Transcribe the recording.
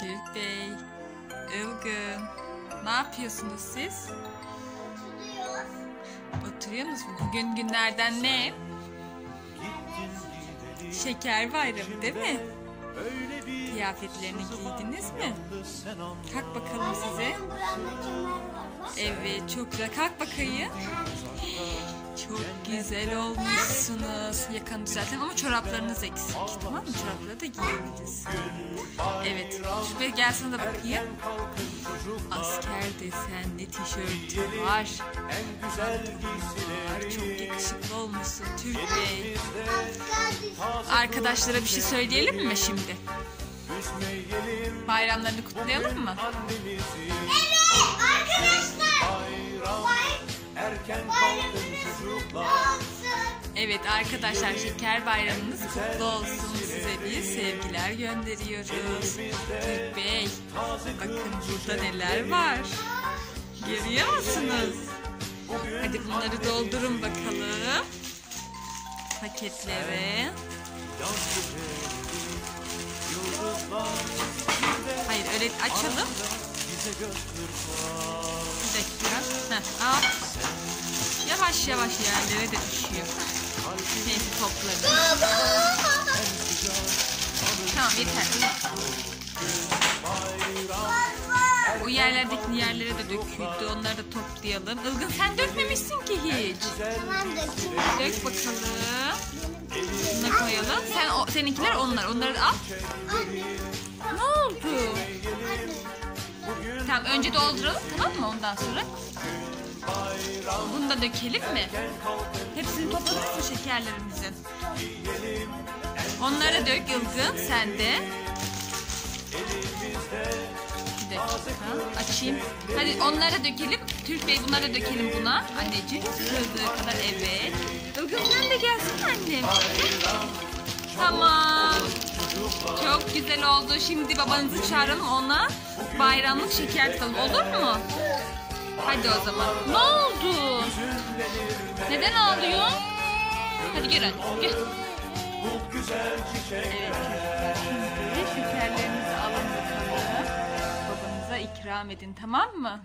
Türk Bey, Ilgın. Ne yapıyorsunuz siz? Oturuyorsunuz mu? Bugün günlerden ne? Şeker bayramı değil mi? Kıyafetlerini giydiniz mi? Kalk bakalım size. Evet çok güzel. Kalk bakayım. Çok güzel olmuşsunuz. Yakanı düzeltin ama çoraplarınız eksik. Tamam mı? Çorapları da giyebiliriz. Evet. Şuraya gel sana da bakayım. Asker desenli tişörtü var. Var. Çok yakışıklı olmuşsun Türk Bey. Arkadaşlara bir şey söyleyelim mi şimdi? Bayramlarını kutlayalım mı? Evet arkadaşlar şeker bayramınız kutlu olsun. Size sevgiler gönderiyoruz. Türk Bey bakın burada neler var. Görüyor musunuz? Hadi bunları doldurun bakalım. Paketlere. Hayır öyle açalım. Bir dakika. Heh, al. Yavaş yavaş yerlere de düşüyor. Neyse topladım. Tamam yeter. O yerlerdeki yerlere de döküldü. Onları da toplayalım. Ilgın sen dökmemişsin ki hiç. Dök bakalım. Buna koyalım. Sen o, seninkiler onlar. Onları da al. Ne oldu? Tamam önce dolduralım tamam mı ondan sonra? Bunu da dökelim mi? Hepsini topladık mı şekerlerimizin? Onları dök Ilgın sen de. Dakika açayım. Hadi onları dökelim. Türk Bey bunları da dökelim buna. Anneciğim sığdığı kadar evet. Ilgın sen de gelsin annem. Tamam. Çok güzel oldu. Şimdi babanızı çağıralım ona bayramlık şeker tutalım. Olur mu? Hadi o zaman. Ne oldu? Neden ağlıyorsun? Hadi gel hadi. Gel. Evet. Şimdi şekerlerinizi alın bakalım. Babanıza ikram edin tamam mı?